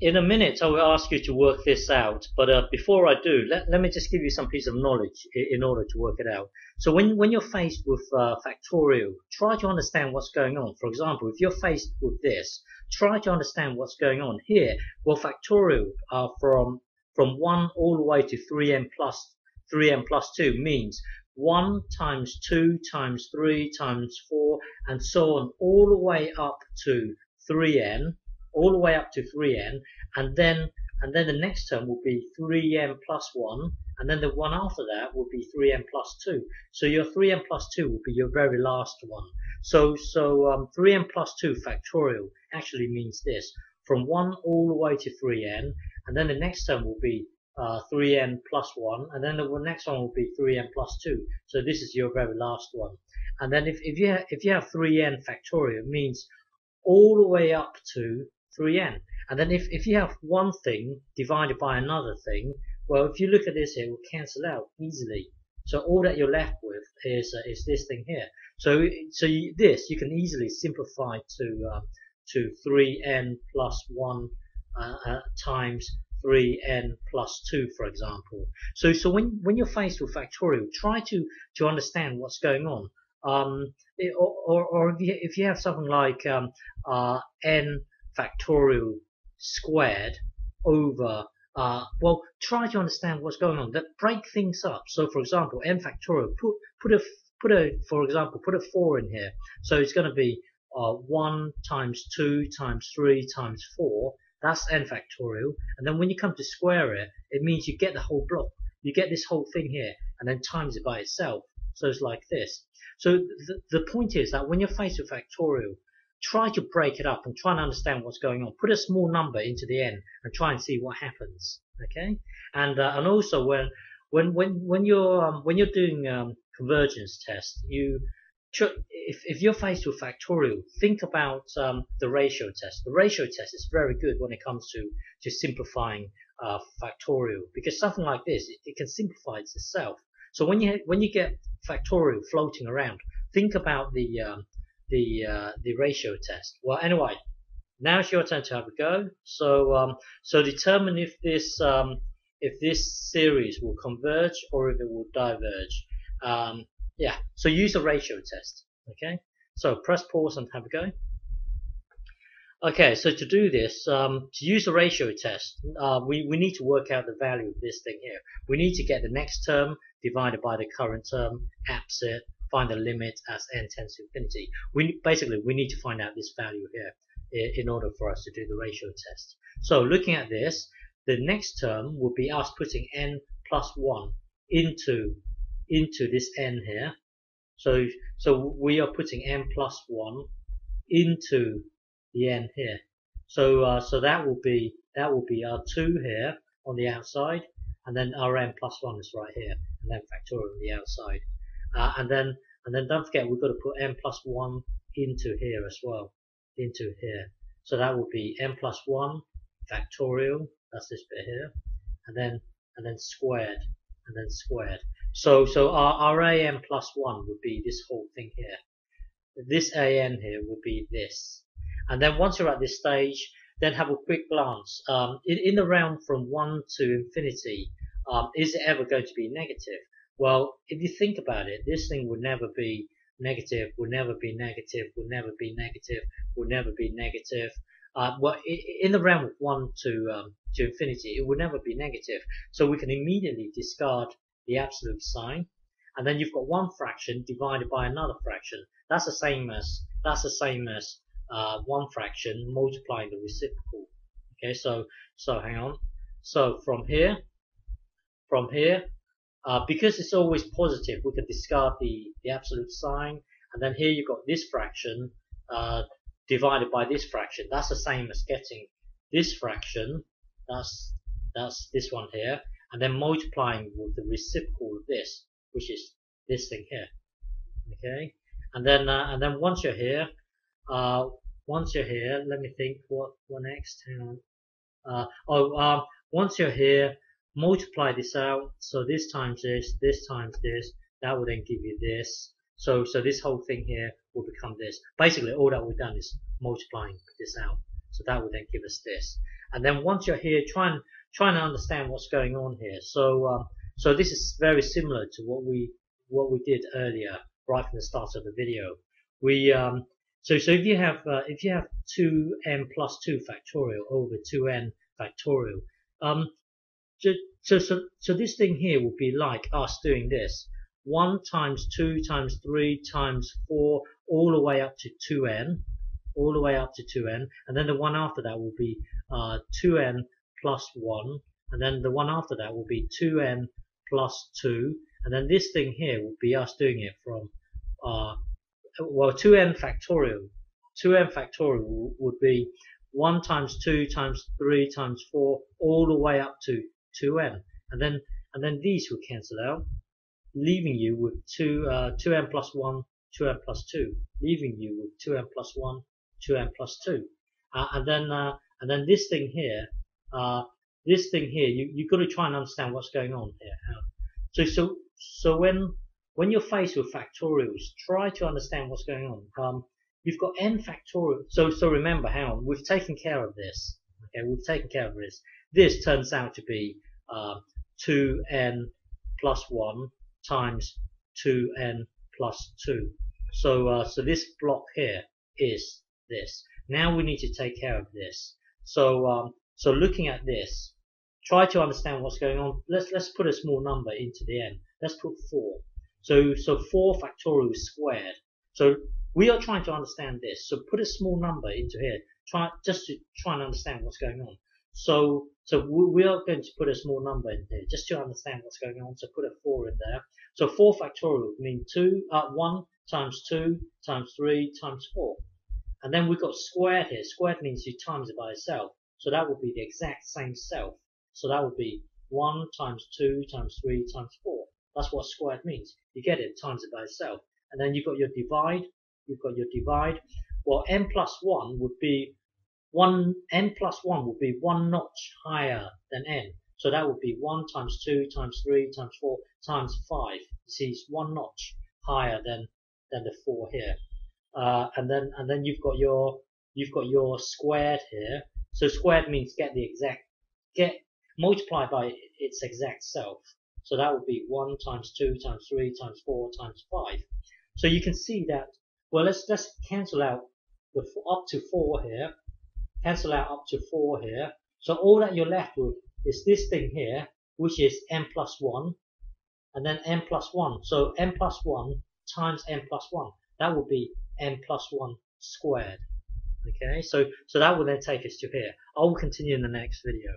in a minute, I will ask you to work this out. But uh, before I do, let, let me just give you some piece of knowledge in, in order to work it out. So when, when you're faced with uh, factorial, try to understand what's going on. For example, if you're faced with this, try to understand what's going on here. Well, factorial from from 1 all the way to 3n plus 3n plus 2 means 1 times 2 times 3 times 4 and so on all the way up to 3n all the way up to 3n and then and then the next term will be 3n plus 1 and then the one after that will be 3n plus 2 so your 3n plus 2 will be your very last one. So so um, 3n plus 2 factorial actually means this. From 1 all the way to 3n and then the next term will be uh, 3n plus 1 and then the next one will be 3n plus 2 so this is your very last one. And then if, if you if you have 3n factorial it means all the way up to 3n. And then if, if you have one thing divided by another thing, well, if you look at this here, it will cancel out easily. So all that you're left with is uh, is this thing here. So so you, this you can easily simplify to uh, to 3n plus 1 uh, uh times 3n plus 2, for example. So so when when you're faced with factorial, try to to understand what's going on. Um, or, or, or if, you, if you have something like um, uh, n factorial squared over uh, well, try to understand what's going on. That break things up. So, for example, n factorial. Put put a put a for example put a four in here. So it's going to be uh, one times two times three times four. That's n factorial. And then when you come to square it, it means you get the whole block. You get this whole thing here, and then times it by itself. So it's like this. So the, the point is that when you're faced with factorial, try to break it up and try and understand what's going on. Put a small number into the end and try and see what happens. Okay, and uh, and also when when when when you're um, when you're doing um, convergence tests, you if if you're faced with factorial, think about um, the ratio test. The ratio test is very good when it comes to to simplifying uh, factorial because something like this it, it can simplify itself. So when you when you get factorial floating around, think about the um, the uh, the ratio test. Well, anyway, now it's your turn to have a go. So um, so determine if this um, if this series will converge or if it will diverge. Um, yeah, so use a ratio test. Okay, so press pause and have a go. Okay, so to do this, um, to use a ratio test, uh, we, we need to work out the value of this thing here. We need to get the next term divided by the current term, absit, find the limit as n tends to infinity. We basically we need to find out this value here in order for us to do the ratio test. So looking at this, the next term will be us putting n plus 1 into into this n here. So so we are putting n plus 1 into the n here. So uh, so that will be that will be our 2 here on the outside and then our n plus 1 is right here and then factorial on the outside. Uh, and then and then don't forget we've got to put n plus 1 into here as well. Into here. So that will be n plus 1 factorial, that's this bit here, and then and then squared, and then squared. So so our, our an plus 1 would be this whole thing here. This an here will be this. And then once you're at this stage, then have a quick glance. Um, in, in the round from 1 to infinity, um, is it ever going to be negative? Well, if you think about it, this thing would never be negative, would never be negative, would never be negative, would never be negative. Uh, well, in the realm of 1 to, um, to infinity, it would never be negative. So we can immediately discard the absolute sign. And then you've got one fraction divided by another fraction. That's the same as, that's the same as uh, one fraction multiplying the reciprocal. Okay, so, so hang on. So from here, from here, uh, because it's always positive, we can discard the, the absolute sign. And then here you've got this fraction uh, divided by this fraction. That's the same as getting this fraction. That's that's this one here, and then multiplying with the reciprocal of this, which is this thing here. Okay, and then uh, and then once you're here, uh, once you're here, let me think. What what next? Hang on. Uh, oh, um, once you're here, multiply this out. So this times this, this times this, that will then give you this. So, so this whole thing here will become this. Basically, all that we've done is multiplying this out. So that will then give us this. And then once you're here, try and try and understand what's going on here. So um, so this is very similar to what we what we did earlier, right from the start of the video. We um, so so if you have uh, if you have two n plus two factorial over two n factorial, um, so, so so so this thing here will be like us doing this. 1 times 2 times 3 times 4 all the way up to 2n all the way up to 2n and then the one after that will be uh, 2n plus 1 and then the one after that will be 2n plus 2 and then this thing here will be us doing it from uh, well 2n factorial. 2n factorial would be 1 times 2 times 3 times 4 all the way up to 2n and then and then these will cancel out leaving you with 2 uh, 2n plus 1 2n plus 2 leaving you with 2n plus 1 2n plus 2 uh, and then uh, and then this thing here uh, this thing here, you, you've got to try and understand what's going on here. So, so, so when, when you're faced with factorials, try to understand what's going on. Um, you've got n factorial. So, so remember, how we've taken care of this. Okay, we've taken care of this. This turns out to be uh, 2n plus 1 times 2n plus 2. So, uh, so this block here is this. Now we need to take care of this. So, um, so looking at this, try to understand what's going on. Let's let's put a small number into the end. Let's put four. So so four factorial squared. So we are trying to understand this. So put a small number into here. Try just to try and understand what's going on. So so we are going to put a small number in here just to understand what's going on. So put a four in there. So four factorial would mean two uh, one times two times three times four. And then we've got squared here. Squared means you times it by itself. So that would be the exact same self. So that would be 1 times 2 times 3 times 4. That's what squared means. You get it times it by itself. And then you've got your divide. You've got your divide. Well, n plus 1 would be 1, n plus 1 would be one notch higher than n. So that would be 1 times 2 times 3 times 4 times 5. You see, it's one notch higher than, than the 4 here. Uh, and then and then you've got your you've got your squared here. So squared means get the exact get multiplied by its exact self. So that would be 1 times 2 times 3 times 4 times 5. So you can see that, well, let's, let's cancel out the up to 4 here, cancel out up to 4 here. So all that you're left with is this thing here, which is n plus 1, and then n plus 1. So n plus 1 times n plus 1. That will be n plus 1 squared. Okay, so, so that will then take us to here. I will continue in the next video.